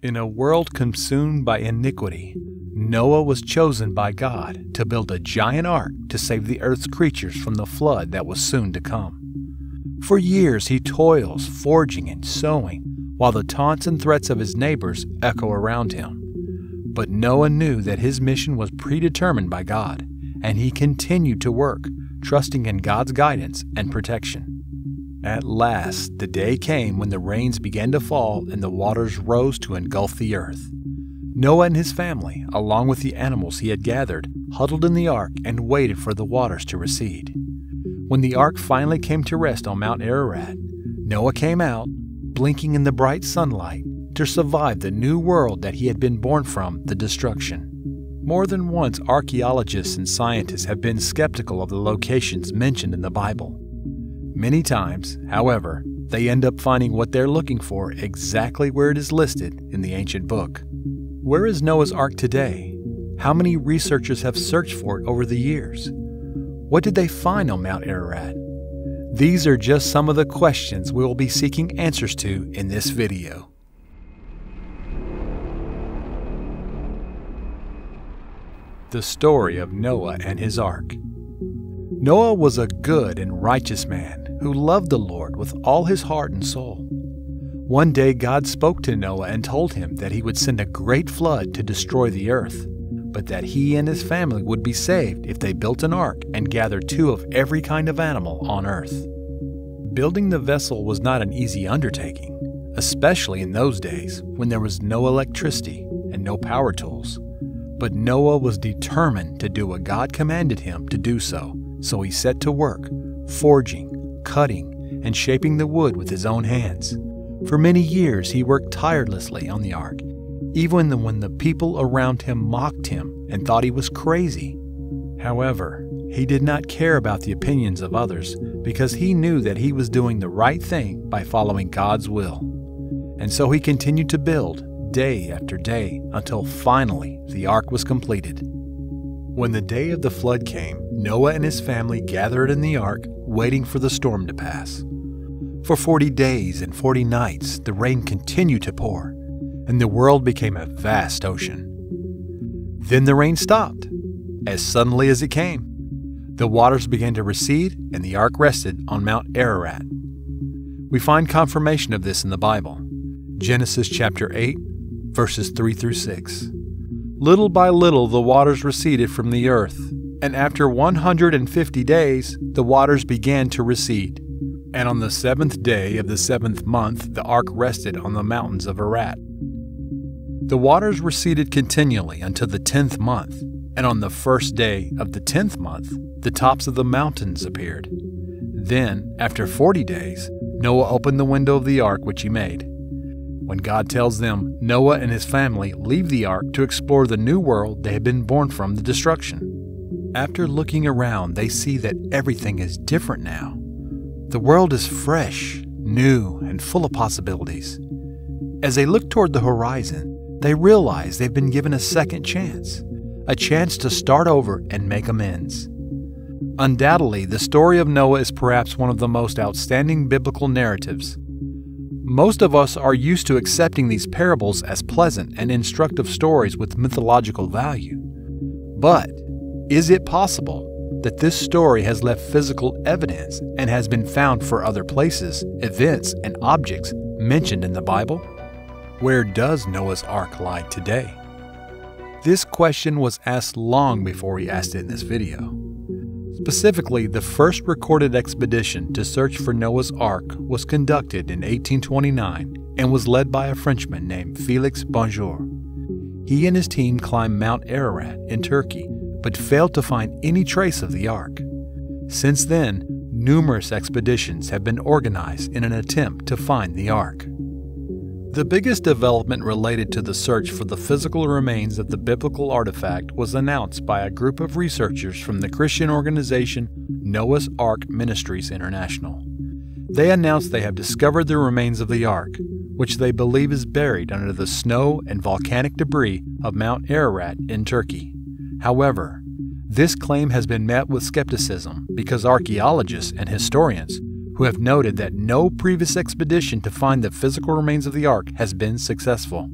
In a world consumed by iniquity, Noah was chosen by God to build a giant ark to save the earth's creatures from the flood that was soon to come. For years he toils, forging and sowing, while the taunts and threats of his neighbors echo around him. But Noah knew that his mission was predetermined by God, and he continued to work, trusting in God's guidance and protection. At last, the day came when the rains began to fall and the waters rose to engulf the earth. Noah and his family, along with the animals he had gathered, huddled in the ark and waited for the waters to recede. When the ark finally came to rest on Mount Ararat, Noah came out, blinking in the bright sunlight, to survive the new world that he had been born from the destruction. More than once, archaeologists and scientists have been skeptical of the locations mentioned in the Bible. Many times, however, they end up finding what they're looking for exactly where it is listed in the ancient book. Where is Noah's Ark today? How many researchers have searched for it over the years? What did they find on Mount Ararat? These are just some of the questions we will be seeking answers to in this video. The story of Noah and his ark. Noah was a good and righteous man who loved the Lord with all his heart and soul. One day God spoke to Noah and told him that he would send a great flood to destroy the earth, but that he and his family would be saved if they built an ark and gathered two of every kind of animal on earth. Building the vessel was not an easy undertaking, especially in those days when there was no electricity and no power tools. But Noah was determined to do what God commanded him to do so so he set to work, forging, cutting, and shaping the wood with his own hands. For many years he worked tirelessly on the ark, even when the people around him mocked him and thought he was crazy. However, he did not care about the opinions of others because he knew that he was doing the right thing by following God's will. And so he continued to build day after day until finally the ark was completed. When the day of the flood came, Noah and his family gathered in the ark, waiting for the storm to pass. For forty days and forty nights, the rain continued to pour, and the world became a vast ocean. Then the rain stopped, as suddenly as it came. The waters began to recede, and the ark rested on Mount Ararat. We find confirmation of this in the Bible. Genesis chapter 8, verses 3 through 6. Little by little the waters receded from the earth, and after 150 days the waters began to recede. And on the seventh day of the seventh month the ark rested on the mountains of Ararat. The waters receded continually until the tenth month, and on the first day of the tenth month the tops of the mountains appeared. Then, after forty days, Noah opened the window of the ark which he made when God tells them Noah and his family leave the ark to explore the new world they had been born from the destruction. After looking around, they see that everything is different now. The world is fresh, new, and full of possibilities. As they look toward the horizon, they realize they've been given a second chance, a chance to start over and make amends. Undoubtedly, the story of Noah is perhaps one of the most outstanding biblical narratives most of us are used to accepting these parables as pleasant and instructive stories with mythological value. But is it possible that this story has left physical evidence and has been found for other places, events, and objects mentioned in the Bible? Where does Noah's Ark lie today? This question was asked long before we asked it in this video. Specifically, the first recorded expedition to search for Noah's Ark was conducted in 1829 and was led by a Frenchman named Felix Bonjour. He and his team climbed Mount Ararat in Turkey, but failed to find any trace of the Ark. Since then, numerous expeditions have been organized in an attempt to find the Ark. The biggest development related to the search for the physical remains of the biblical artifact was announced by a group of researchers from the Christian organization Noah's Ark Ministries International. They announced they have discovered the remains of the Ark, which they believe is buried under the snow and volcanic debris of Mount Ararat in Turkey. However, this claim has been met with skepticism because archaeologists and historians who have noted that no previous expedition to find the physical remains of the Ark has been successful.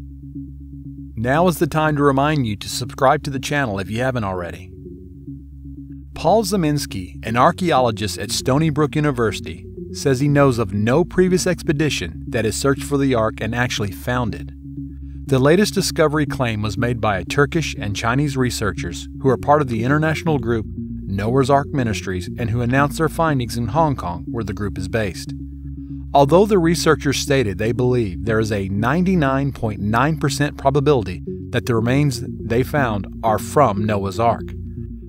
Now is the time to remind you to subscribe to the channel if you haven't already. Paul Zimansky, an archaeologist at Stony Brook University, says he knows of no previous expedition that has searched for the Ark and actually found it. The latest discovery claim was made by Turkish and Chinese researchers who are part of the international group Noah's Ark Ministries and who announced their findings in Hong Kong, where the group is based. Although the researchers stated they believe there is a 99.9% probability that the remains they found are from Noah's Ark,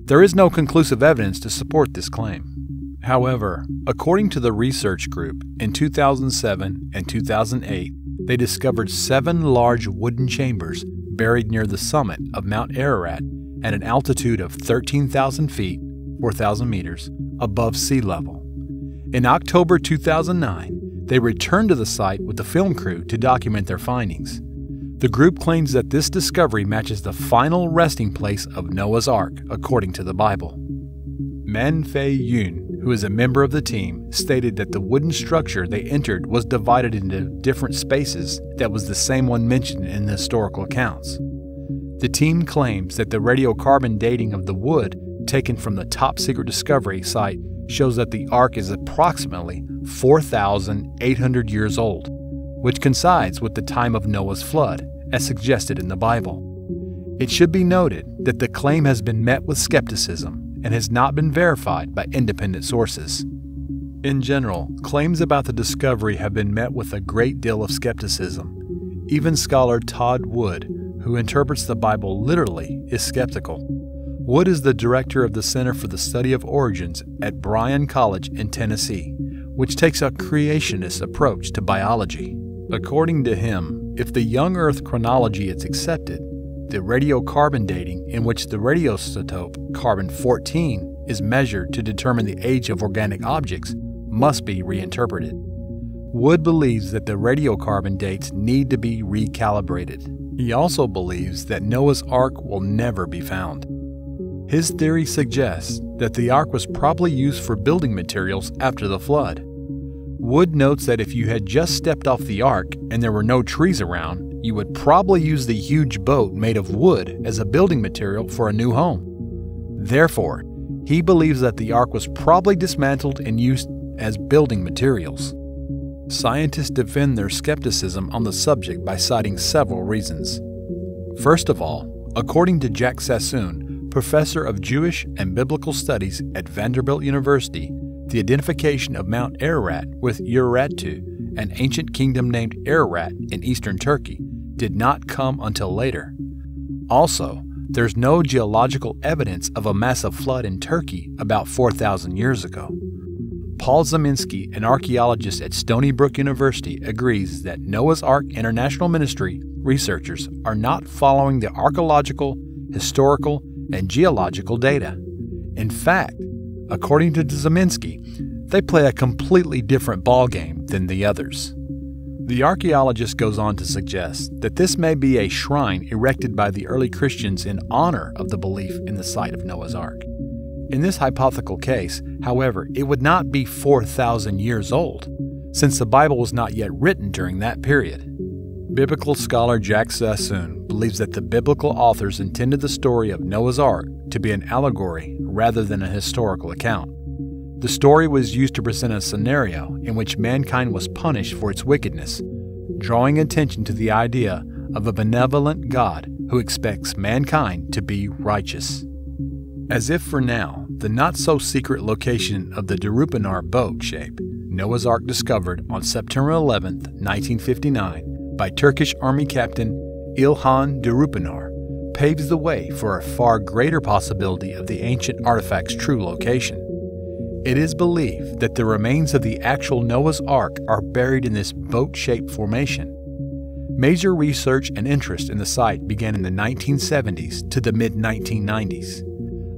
there is no conclusive evidence to support this claim. However, according to the research group, in 2007 and 2008, they discovered seven large wooden chambers buried near the summit of Mount Ararat at an altitude of 13,000 feet, 4,000 meters, above sea level. In October 2009, they returned to the site with the film crew to document their findings. The group claims that this discovery matches the final resting place of Noah's Ark, according to the Bible. Man-fai Yuen who is a member of the team, stated that the wooden structure they entered was divided into different spaces that was the same one mentioned in the historical accounts. The team claims that the radiocarbon dating of the wood taken from the top secret discovery site shows that the Ark is approximately 4,800 years old, which coincides with the time of Noah's flood, as suggested in the Bible. It should be noted that the claim has been met with skepticism and has not been verified by independent sources. In general, claims about the discovery have been met with a great deal of skepticism. Even scholar Todd Wood, who interprets the Bible literally, is skeptical. Wood is the director of the Center for the Study of Origins at Bryan College in Tennessee, which takes a creationist approach to biology. According to him, if the young Earth chronology is accepted, the radiocarbon dating, in which the radioisotope carbon 14 is measured to determine the age of organic objects, must be reinterpreted. Wood believes that the radiocarbon dates need to be recalibrated. He also believes that Noah's Ark will never be found. His theory suggests that the Ark was probably used for building materials after the flood. Wood notes that if you had just stepped off the Ark and there were no trees around, you would probably use the huge boat made of wood as a building material for a new home. Therefore, he believes that the ark was probably dismantled and used as building materials. Scientists defend their skepticism on the subject by citing several reasons. First of all, according to Jack Sasson, professor of Jewish and Biblical Studies at Vanderbilt University, the identification of Mount Ararat with Urartu, an ancient kingdom named Ararat in eastern Turkey, did not come until later. Also, there's no geological evidence of a massive flood in Turkey about 4,000 years ago. Paul Zimansky, an archaeologist at Stony Brook University, agrees that Noah's Ark International Ministry researchers are not following the archaeological, historical, and geological data. In fact, according to Zimansky, they play a completely different ballgame than the others. The archaeologist goes on to suggest that this may be a shrine erected by the early Christians in honor of the belief in the site of Noah's Ark. In this hypothetical case, however, it would not be 4,000 years old, since the Bible was not yet written during that period. Biblical scholar Jack Sasson believes that the biblical authors intended the story of Noah's Ark to be an allegory rather than a historical account. The story was used to present a scenario in which mankind was punished for its wickedness, drawing attention to the idea of a benevolent God who expects mankind to be righteous. As if for now, the not so secret location of the Durupinar boat shape, Noah's Ark discovered on September 11, 1959, by Turkish Army Captain Ilhan Durupinar, paves the way for a far greater possibility of the ancient artifact's true location. It is believed that the remains of the actual Noah's Ark are buried in this boat shaped formation. Major research and interest in the site began in the 1970s to the mid 1990s.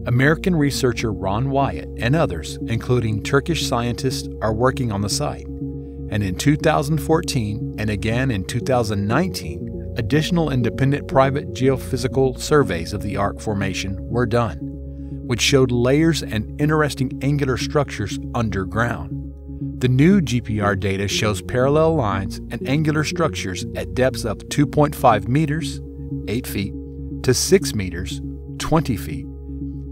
American researcher Ron Wyatt and others, including Turkish scientists, are working on the site. And in 2014 and again in 2019, additional independent private geophysical surveys of the Ark formation were done which showed layers and interesting angular structures underground. The new GPR data shows parallel lines and angular structures at depths of 2.5 meters 8 feet, to 6 meters, 20 feet.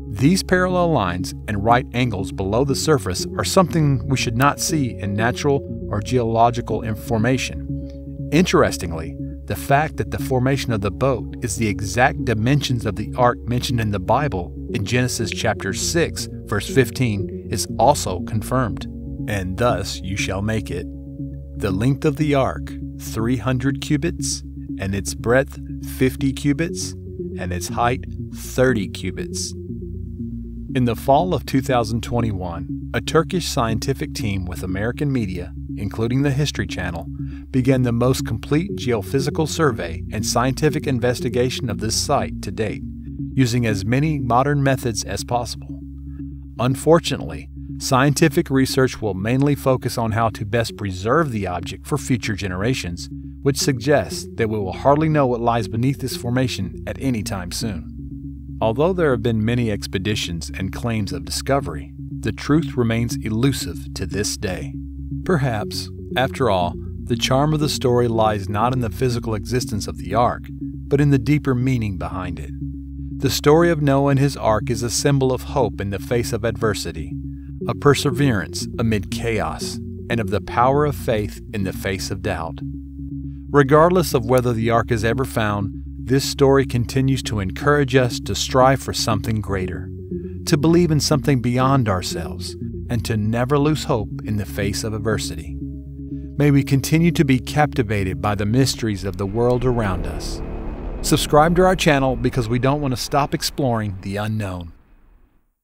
These parallel lines and right angles below the surface are something we should not see in natural or geological information. Interestingly, the fact that the formation of the boat is the exact dimensions of the ark mentioned in the Bible in Genesis chapter 6, verse 15, is also confirmed. And thus you shall make it. The length of the ark, 300 cubits, and its breadth, 50 cubits, and its height, 30 cubits. In the fall of 2021, a Turkish scientific team with American media, including the History Channel, began the most complete geophysical survey and scientific investigation of this site to date, using as many modern methods as possible. Unfortunately, scientific research will mainly focus on how to best preserve the object for future generations, which suggests that we will hardly know what lies beneath this formation at any time soon. Although there have been many expeditions and claims of discovery, the truth remains elusive to this day. Perhaps, after all, the charm of the story lies not in the physical existence of the ark, but in the deeper meaning behind it. The story of Noah and his ark is a symbol of hope in the face of adversity, of perseverance amid chaos, and of the power of faith in the face of doubt. Regardless of whether the ark is ever found, this story continues to encourage us to strive for something greater, to believe in something beyond ourselves, and to never lose hope in the face of adversity. May we continue to be captivated by the mysteries of the world around us. Subscribe to our channel because we don't want to stop exploring the unknown.